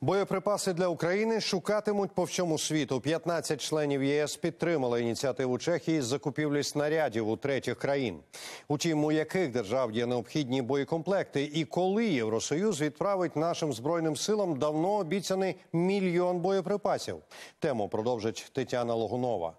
Боєприпаси для України шукатимуть по всьому світу. 15 членів ЄС підтримали ініціативу Чехії з закупівлі снарядів у третіх країн. Утім, у яких держав є необхідні боєкомплекти, і коли Євросоюз відправить нашим збройним силам давно обіцяний мільйон боєприпасів. Тему продовжить Тетяна Логунова.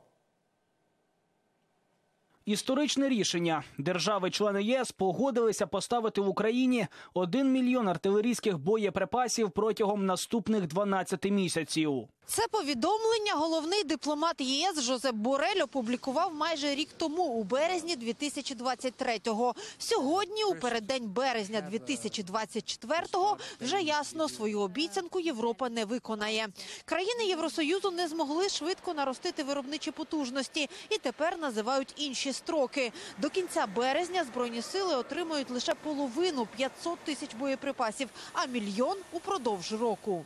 Історичне рішення держави-члени ЄС погодилися поставити в Україні 1 мільйон артилерійських боєприпасів протягом наступних 12 місяців. Це повідомлення головний дипломат ЄС Жозеп Борель опублікував майже рік тому, у березні 2023-го. Сьогодні, у переддень березня 2024-го, вже ясно, свою обіцянку Європа не виконає. Країни Євросоюзу не змогли швидко наростити виробничі потужності і тепер називають інші строки. До кінця березня збройні сили отримають лише половину 500 тисяч боєприпасів, а мільйон упродовж року.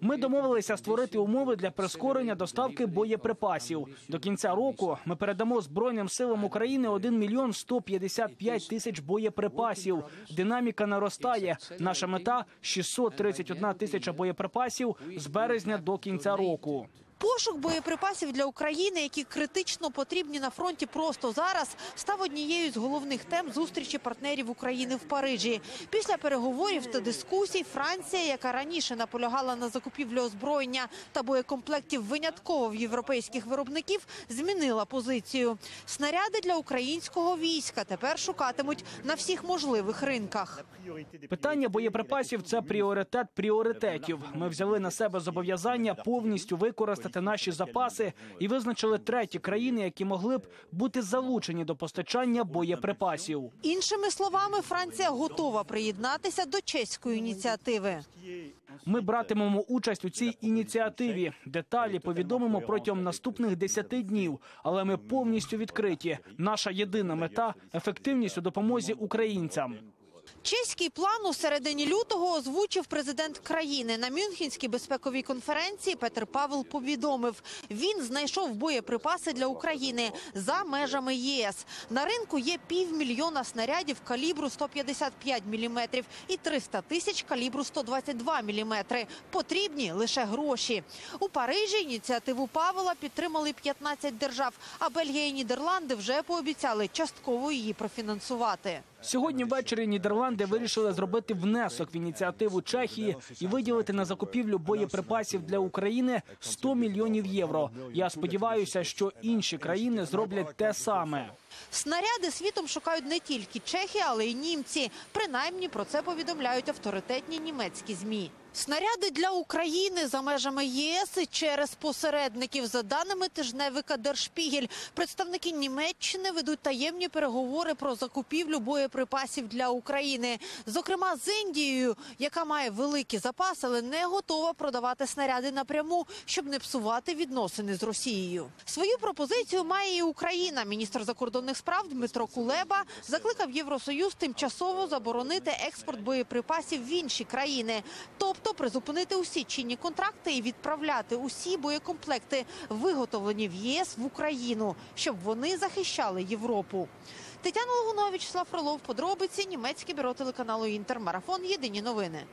Ми домовилися створити умови для прискорення доставки боєприпасів. До кінця року ми передамо збройним силам України 1 мільйон 155 тисяч боєприпасів. Динаміка наростає. Наша мета 631 тисяча боєприпасів з березня до кінця року. Пошук боєприпасів для України, які критично потрібні на фронті просто зараз, став однією з головних тем зустрічі партнерів України в Парижі. Після переговорів та дискусій Франція, яка раніше наполягала на закупівлі озброєння та боєкомплектів винятково в європейських виробників, змінила позицію. Снаряди для українського війська тепер шукатимуть на всіх можливих ринках. Питання боєприпасів це пріоритет пріоритетів. Ми взяли на себе зобов'язання повністю використати наші запаси і визначили треті країни, які могли б бути залучені до постачання боєприпасів. Іншими словами, Франція готова приєднатися до чеської ініціативи. Ми братимемо участь у цій ініціативі. Деталі повідомимо протягом наступних 10 днів, але ми повністю відкриті. Наша єдина мета ефективність у допомозі українцям. Чеський план у середині лютого озвучив президент країни на Мюнхенській безпековій конференції. Петр Павел повідомив, він знайшов боєприпаси для України за межами ЄС. На ринку є півмільйона снарядів калібру 155 мм і 300 тисяч калібру 122 мм. Потрібні лише гроші. У Парижі ініціативу Павела підтримали 15 держав. А Бельгія і Нідерланди вже пообіцяли частково її профінансувати. Сьогодні ввечері Нідерланди вирішили зробити внесок в ініціативу Чехії і виділити на закупівлю боєприпасів для України 100 мільйонів євро. Я сподіваюся, що інші країни зроблять те саме. Снаряди світом шукають не тільки чехи, але й німці. Принаймні про це повідомляють авторитетні німецькі ЗМІ. Снаряди для України за межами ЄС і через посередників. За даними тижневика Der Spiegel, представники Німеччини ведуть таємні переговори про закупівлю боєприпасів для України. Зокрема, з Індією, яка має великі запаси, але не готова продавати снаряди напряму, щоб не псувати відносини з Росією. Свою пропозицію має і Україна. Міністр закордонних справ Дмитро Кулеба закликав Євросоюз тимчасово заборонити експорт боєприпасів в інші країни, тобто призупинити усі чинні контракти і відправляти усі боєкомплекти, виготовлені в ЄС в Україну, щоб вони захищали Європу. Тетяна Логунович, Слав Фролов, подробиці німецьке бюро телеканалу Інтермарафон. Єдині новини.